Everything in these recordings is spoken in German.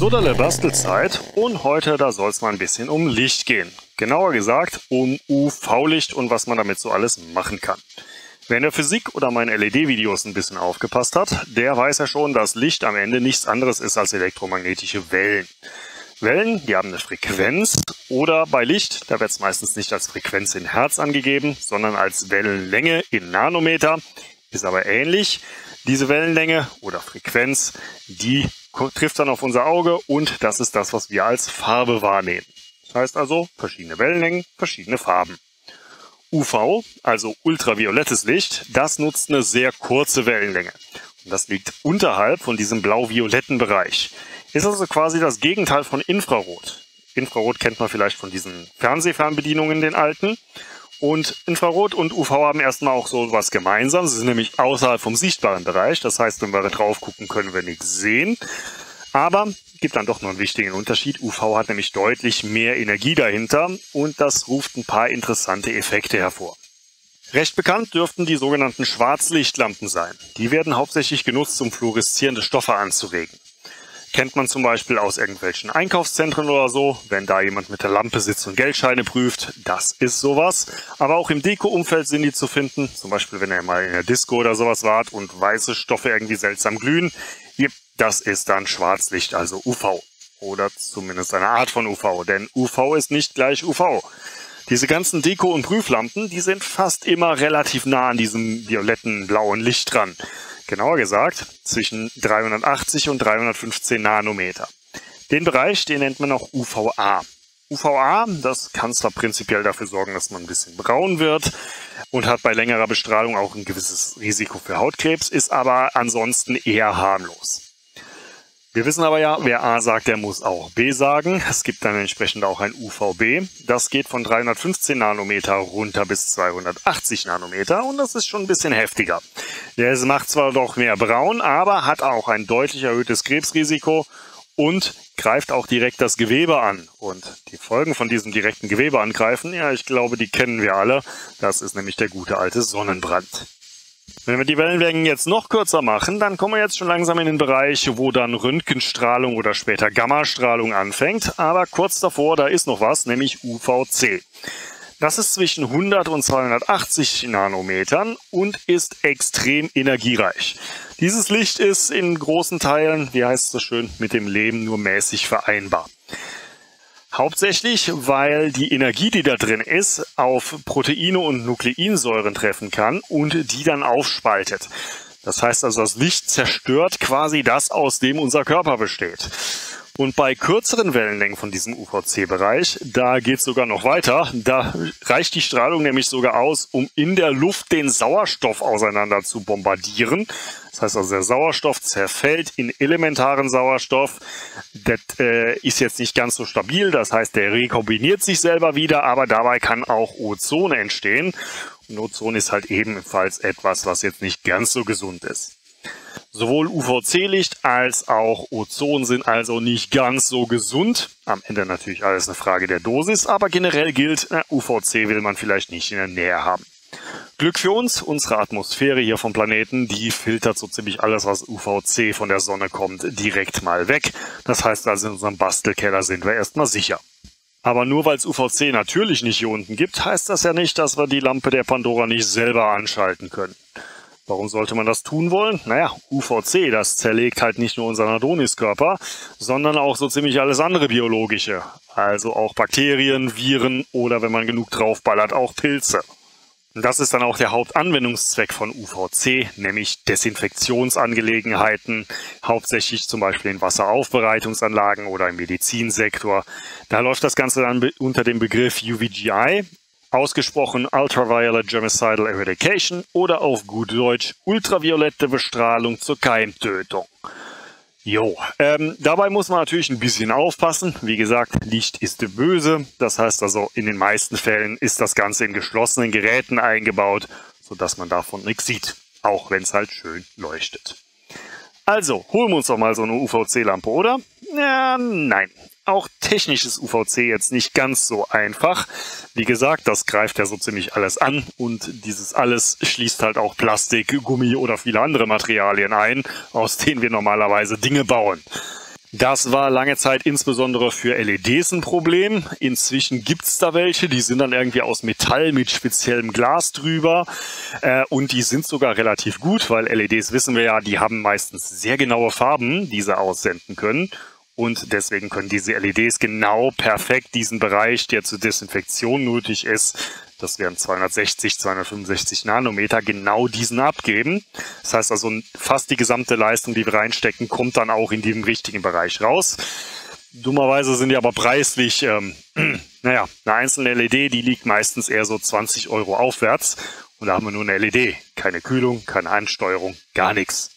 Sodale Bastelzeit und heute da soll es mal ein bisschen um Licht gehen. Genauer gesagt um UV-Licht und was man damit so alles machen kann. Wer in der Physik oder meinen LED-Videos ein bisschen aufgepasst hat, der weiß ja schon, dass Licht am Ende nichts anderes ist als elektromagnetische Wellen. Wellen, die haben eine Frequenz oder bei Licht, da wird es meistens nicht als Frequenz in Hertz angegeben, sondern als Wellenlänge in Nanometer, ist aber ähnlich. Diese Wellenlänge oder Frequenz, die trifft dann auf unser Auge und das ist das, was wir als Farbe wahrnehmen. Das heißt also verschiedene Wellenlängen, verschiedene Farben. UV, also ultraviolettes Licht, das nutzt eine sehr kurze Wellenlänge. Und das liegt unterhalb von diesem blau-violetten Bereich. Ist also quasi das Gegenteil von Infrarot. Infrarot kennt man vielleicht von diesen Fernsehfernbedienungen, den alten. Und Infrarot und UV haben erstmal auch so was gemeinsam. Sie sind nämlich außerhalb vom sichtbaren Bereich. Das heißt, wenn wir drauf gucken, können wir nichts sehen. Aber gibt dann doch noch einen wichtigen Unterschied. UV hat nämlich deutlich mehr Energie dahinter und das ruft ein paar interessante Effekte hervor. Recht bekannt dürften die sogenannten Schwarzlichtlampen sein. Die werden hauptsächlich genutzt, um fluoreszierende Stoffe anzuregen. Kennt man zum Beispiel aus irgendwelchen Einkaufszentren oder so, wenn da jemand mit der Lampe sitzt und Geldscheine prüft, das ist sowas. Aber auch im Deko-Umfeld sind die zu finden, zum Beispiel wenn ihr mal in der Disco oder sowas wart und weiße Stoffe irgendwie seltsam glühen. Das ist dann Schwarzlicht, also UV. Oder zumindest eine Art von UV, denn UV ist nicht gleich UV. Diese ganzen Deko- und Prüflampen, die sind fast immer relativ nah an diesem violetten, blauen Licht dran genauer gesagt zwischen 380 und 315 Nanometer. Den Bereich, den nennt man auch UVA. UVA, das kann zwar prinzipiell dafür sorgen, dass man ein bisschen braun wird und hat bei längerer Bestrahlung auch ein gewisses Risiko für Hautkrebs, ist aber ansonsten eher harmlos. Wir wissen aber ja, wer A sagt, der muss auch B sagen. Es gibt dann entsprechend auch ein UVB. Das geht von 315 Nanometer runter bis 280 Nanometer und das ist schon ein bisschen heftiger. Der macht zwar doch mehr braun, aber hat auch ein deutlich erhöhtes Krebsrisiko und greift auch direkt das Gewebe an. Und die Folgen von diesem direkten Gewebeangreifen, ja, ich glaube, die kennen wir alle. Das ist nämlich der gute alte Sonnenbrand. Wenn wir die Wellenlängen jetzt noch kürzer machen, dann kommen wir jetzt schon langsam in den Bereich, wo dann Röntgenstrahlung oder später Gammastrahlung anfängt. Aber kurz davor, da ist noch was, nämlich UVC. Das ist zwischen 100 und 280 Nanometern und ist extrem energiereich. Dieses Licht ist in großen Teilen, wie heißt es so schön, mit dem Leben nur mäßig vereinbar. Hauptsächlich, weil die Energie, die da drin ist, auf Proteine und Nukleinsäuren treffen kann und die dann aufspaltet. Das heißt also, das Licht zerstört quasi das, aus dem unser Körper besteht. Und bei kürzeren Wellenlängen von diesem UVC-Bereich, da geht es sogar noch weiter. Da reicht die Strahlung nämlich sogar aus, um in der Luft den Sauerstoff auseinander zu bombardieren. Das heißt also, der Sauerstoff zerfällt in elementaren Sauerstoff. Das äh, ist jetzt nicht ganz so stabil, das heißt, der rekombiniert sich selber wieder, aber dabei kann auch Ozon entstehen. Und Ozon ist halt ebenfalls etwas, was jetzt nicht ganz so gesund ist. Sowohl UVC-Licht als auch Ozon sind also nicht ganz so gesund. Am Ende natürlich alles eine Frage der Dosis, aber generell gilt, UVC will man vielleicht nicht in der Nähe haben. Glück für uns, unsere Atmosphäre hier vom Planeten, die filtert so ziemlich alles, was UVC von der Sonne kommt, direkt mal weg. Das heißt also, in unserem Bastelkeller sind wir erstmal sicher. Aber nur weil es UVC natürlich nicht hier unten gibt, heißt das ja nicht, dass wir die Lampe der Pandora nicht selber anschalten können. Warum sollte man das tun wollen? Naja, UVC, das zerlegt halt nicht nur unseren Adoniskörper, sondern auch so ziemlich alles andere biologische. Also auch Bakterien, Viren oder wenn man genug draufballert, auch Pilze. Das ist dann auch der Hauptanwendungszweck von UVC, nämlich Desinfektionsangelegenheiten, hauptsächlich zum Beispiel in Wasseraufbereitungsanlagen oder im Medizinsektor. Da läuft das Ganze dann unter dem Begriff UVGI, ausgesprochen Ultraviolet Germicidal Eradication oder auf gut Deutsch ultraviolette Bestrahlung zur Keimtötung. Jo, ähm, dabei muss man natürlich ein bisschen aufpassen. Wie gesagt, Licht ist böse. Das heißt also, in den meisten Fällen ist das Ganze in geschlossenen Geräten eingebaut, sodass man davon nichts sieht. Auch wenn es halt schön leuchtet. Also, holen wir uns doch mal so eine UVC-Lampe, oder? Ja, nein auch technisches UVC jetzt nicht ganz so einfach. Wie gesagt, das greift ja so ziemlich alles an und dieses alles schließt halt auch Plastik, Gummi oder viele andere Materialien ein, aus denen wir normalerweise Dinge bauen. Das war lange Zeit insbesondere für LEDs ein Problem. Inzwischen gibt's da welche, die sind dann irgendwie aus Metall mit speziellem Glas drüber. Äh, und die sind sogar relativ gut, weil LEDs wissen wir ja, die haben meistens sehr genaue Farben, die sie aussenden können. Und deswegen können diese LEDs genau perfekt diesen Bereich, der zur Desinfektion nötig ist, das wären 260, 265 Nanometer, genau diesen abgeben. Das heißt also, fast die gesamte Leistung, die wir reinstecken, kommt dann auch in diesem richtigen Bereich raus. Dummerweise sind die aber preislich, ähm, naja, eine einzelne LED, die liegt meistens eher so 20 Euro aufwärts. Und da haben wir nur eine LED. Keine Kühlung, keine Ansteuerung, gar nichts.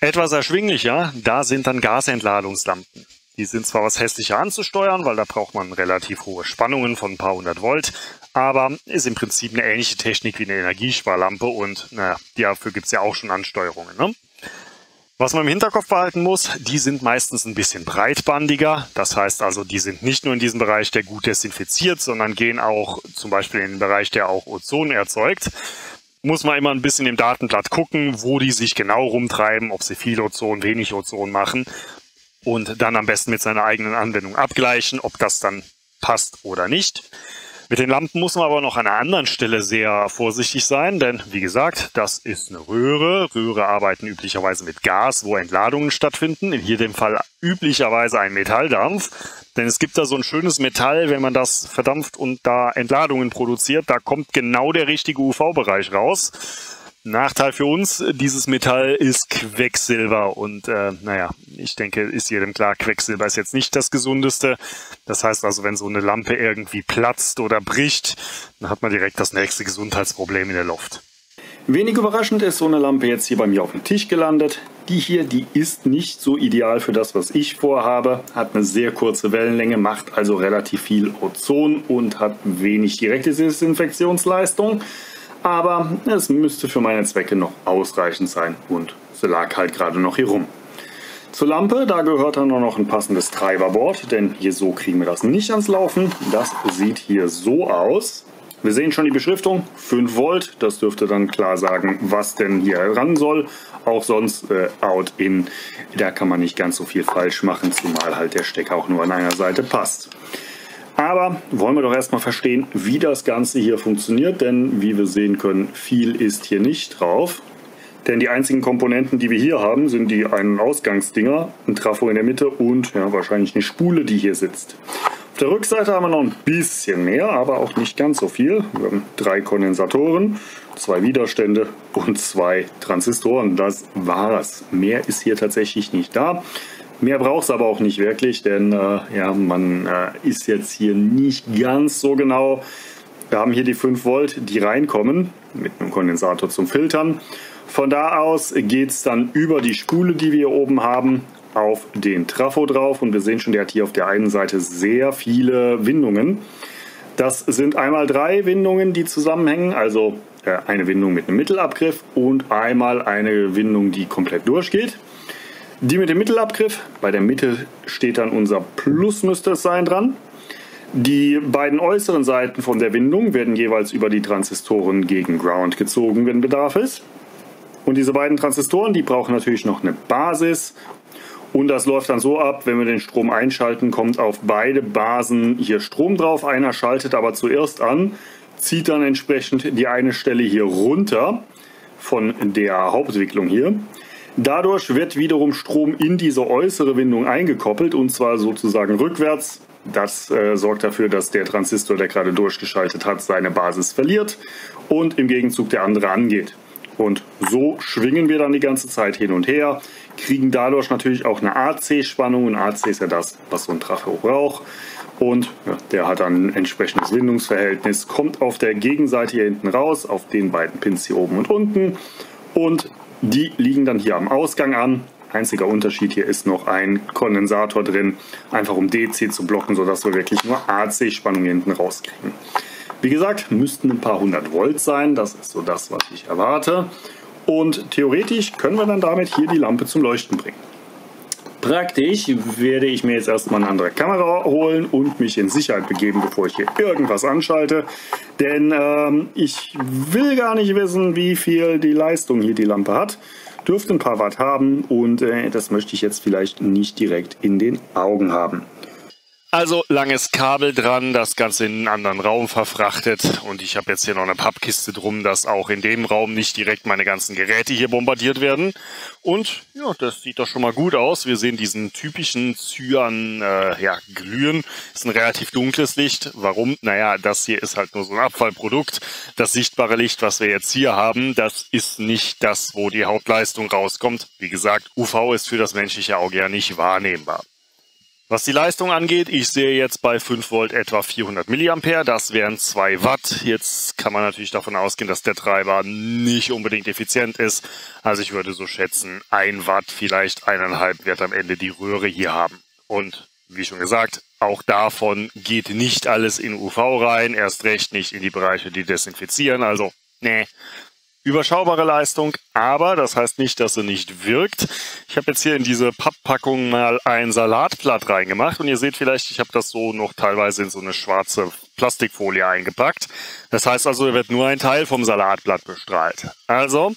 Etwas erschwinglicher, da sind dann Gasentladungslampen. Die sind zwar was hässlicher anzusteuern, weil da braucht man relativ hohe Spannungen von ein paar hundert Volt, aber ist im Prinzip eine ähnliche Technik wie eine Energiesparlampe und naja, dafür gibt es ja auch schon Ansteuerungen. Ne? Was man im Hinterkopf behalten muss, die sind meistens ein bisschen breitbandiger. Das heißt also, die sind nicht nur in diesem Bereich, der gut desinfiziert, sondern gehen auch zum Beispiel in den Bereich, der auch Ozon erzeugt. Muss man immer ein bisschen im Datenblatt gucken, wo die sich genau rumtreiben, ob sie viel Ozon, wenig Ozon machen und dann am besten mit seiner eigenen Anwendung abgleichen, ob das dann passt oder nicht. Mit den Lampen muss man aber noch an einer anderen Stelle sehr vorsichtig sein, denn wie gesagt, das ist eine Röhre. Röhre arbeiten üblicherweise mit Gas, wo Entladungen stattfinden. In hier dem Fall üblicherweise ein Metalldampf. Denn es gibt da so ein schönes Metall, wenn man das verdampft und da Entladungen produziert, da kommt genau der richtige UV-Bereich raus. Nachteil für uns, dieses Metall ist Quecksilber und äh, naja, ich denke, ist jedem klar, Quecksilber ist jetzt nicht das gesundeste. Das heißt also, wenn so eine Lampe irgendwie platzt oder bricht, dann hat man direkt das nächste Gesundheitsproblem in der Luft. Wenig überraschend ist so eine Lampe jetzt hier bei mir auf dem Tisch gelandet. Die hier, die ist nicht so ideal für das, was ich vorhabe. Hat eine sehr kurze Wellenlänge, macht also relativ viel Ozon und hat wenig direkte Desinfektionsleistung aber es müsste für meine Zwecke noch ausreichend sein und sie lag halt gerade noch hier rum. Zur Lampe, da gehört dann noch ein passendes Treiberboard, denn hier so kriegen wir das nicht ans Laufen. Das sieht hier so aus. Wir sehen schon die Beschriftung, 5 Volt, das dürfte dann klar sagen, was denn hier ran soll. Auch sonst äh, Out-In, da kann man nicht ganz so viel falsch machen, zumal halt der Stecker auch nur an einer Seite passt. Aber wollen wir doch erstmal verstehen, wie das Ganze hier funktioniert, denn wie wir sehen können, viel ist hier nicht drauf. Denn die einzigen Komponenten, die wir hier haben, sind die einen Ausgangsdinger, ein Trafo in der Mitte und ja, wahrscheinlich eine Spule, die hier sitzt. Auf der Rückseite haben wir noch ein bisschen mehr, aber auch nicht ganz so viel. Wir haben drei Kondensatoren, zwei Widerstände und zwei Transistoren. Das war's. Mehr ist hier tatsächlich nicht da. Mehr braucht es aber auch nicht wirklich, denn äh, ja, man äh, ist jetzt hier nicht ganz so genau. Wir haben hier die 5 Volt, die reinkommen mit einem Kondensator zum Filtern. Von da aus geht es dann über die Spule, die wir hier oben haben, auf den Trafo drauf. Und wir sehen schon, der hat hier auf der einen Seite sehr viele Windungen. Das sind einmal drei Windungen, die zusammenhängen, also äh, eine Windung mit einem Mittelabgriff und einmal eine Windung, die komplett durchgeht. Die mit dem Mittelabgriff, bei der Mitte steht dann unser Plus müsste es sein dran. Die beiden äußeren Seiten von der Windung werden jeweils über die Transistoren gegen Ground gezogen, wenn Bedarf ist. Und diese beiden Transistoren, die brauchen natürlich noch eine Basis. Und das läuft dann so ab, wenn wir den Strom einschalten, kommt auf beide Basen hier Strom drauf. Einer schaltet aber zuerst an, zieht dann entsprechend die eine Stelle hier runter von der Hauptentwicklung hier. Dadurch wird wiederum Strom in diese äußere Windung eingekoppelt und zwar sozusagen rückwärts. Das äh, sorgt dafür, dass der Transistor, der gerade durchgeschaltet hat, seine Basis verliert und im Gegenzug der andere angeht. Und so schwingen wir dann die ganze Zeit hin und her, kriegen dadurch natürlich auch eine AC-Spannung und AC ist ja das, was so ein Trafo braucht. Und ja, der hat dann ein entsprechendes Windungsverhältnis, kommt auf der Gegenseite hier hinten raus, auf den beiden Pins hier oben und unten und die liegen dann hier am Ausgang an. Einziger Unterschied hier ist noch ein Kondensator drin, einfach um DC zu blocken, sodass wir wirklich nur AC-Spannung hinten rauskriegen. Wie gesagt, müssten ein paar hundert Volt sein, das ist so das, was ich erwarte. Und theoretisch können wir dann damit hier die Lampe zum Leuchten bringen. Praktisch werde ich mir jetzt erstmal eine andere Kamera holen und mich in Sicherheit begeben, bevor ich hier irgendwas anschalte. Denn ähm, ich will gar nicht wissen, wie viel die Leistung hier die Lampe hat. dürfte ein paar Watt haben und äh, das möchte ich jetzt vielleicht nicht direkt in den Augen haben. Also langes Kabel dran, das Ganze in einen anderen Raum verfrachtet und ich habe jetzt hier noch eine Pappkiste drum, dass auch in dem Raum nicht direkt meine ganzen Geräte hier bombardiert werden. Und ja, das sieht doch schon mal gut aus. Wir sehen diesen typischen Cyan äh, ja, glühen. Ist ein relativ dunkles Licht. Warum? Naja, das hier ist halt nur so ein Abfallprodukt. Das sichtbare Licht, was wir jetzt hier haben, das ist nicht das, wo die Hauptleistung rauskommt. Wie gesagt, UV ist für das menschliche Auge ja nicht wahrnehmbar. Was die Leistung angeht, ich sehe jetzt bei 5 Volt etwa 400 mA, das wären 2 Watt. Jetzt kann man natürlich davon ausgehen, dass der Treiber nicht unbedingt effizient ist. Also ich würde so schätzen, 1 Watt, vielleicht 1,5 wird am Ende die Röhre hier haben. Und wie schon gesagt, auch davon geht nicht alles in UV rein, erst recht nicht in die Bereiche, die desinfizieren. Also, nee, überschaubare Leistung, aber das heißt nicht, dass sie nicht wirkt. Ich habe jetzt hier in diese Papppackung mal ein Salatblatt reingemacht und ihr seht vielleicht, ich habe das so noch teilweise in so eine schwarze Plastikfolie eingepackt. Das heißt also, hier wird nur ein Teil vom Salatblatt bestrahlt. Also,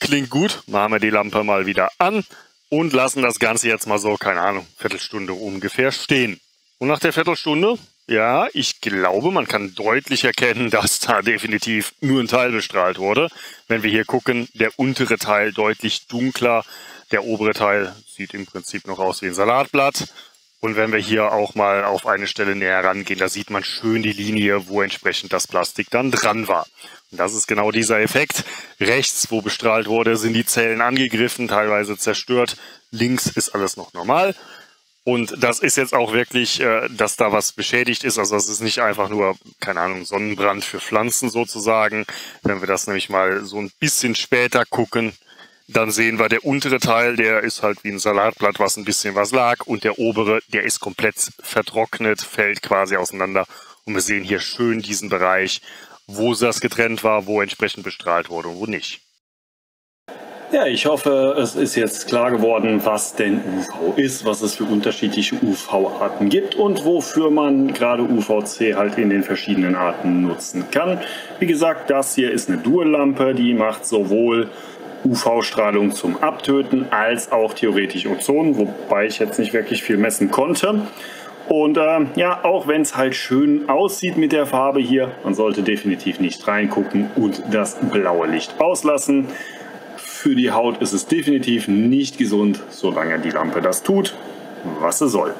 klingt gut, machen wir die Lampe mal wieder an und lassen das Ganze jetzt mal so, keine Ahnung, Viertelstunde ungefähr stehen. Und nach der Viertelstunde ja, ich glaube, man kann deutlich erkennen, dass da definitiv nur ein Teil bestrahlt wurde. Wenn wir hier gucken, der untere Teil deutlich dunkler, der obere Teil sieht im Prinzip noch aus wie ein Salatblatt. Und wenn wir hier auch mal auf eine Stelle näher rangehen, da sieht man schön die Linie, wo entsprechend das Plastik dann dran war. Und das ist genau dieser Effekt. Rechts, wo bestrahlt wurde, sind die Zellen angegriffen, teilweise zerstört. Links ist alles noch normal. Und das ist jetzt auch wirklich, äh, dass da was beschädigt ist. Also es ist nicht einfach nur, keine Ahnung, Sonnenbrand für Pflanzen sozusagen. Wenn wir das nämlich mal so ein bisschen später gucken, dann sehen wir, der untere Teil, der ist halt wie ein Salatblatt, was ein bisschen was lag. Und der obere, der ist komplett vertrocknet, fällt quasi auseinander. Und wir sehen hier schön diesen Bereich, wo das getrennt war, wo entsprechend bestrahlt wurde und wo nicht. Ja, ich hoffe, es ist jetzt klar geworden, was denn UV ist, was es für unterschiedliche UV-Arten gibt und wofür man gerade UVC halt in den verschiedenen Arten nutzen kann. Wie gesagt, das hier ist eine Dual-Lampe, die macht sowohl UV-Strahlung zum Abtöten als auch theoretisch Ozon, wobei ich jetzt nicht wirklich viel messen konnte. Und äh, ja, auch wenn es halt schön aussieht mit der Farbe hier, man sollte definitiv nicht reingucken und das blaue Licht auslassen. Für die Haut ist es definitiv nicht gesund, solange die Lampe das tut, was sie soll.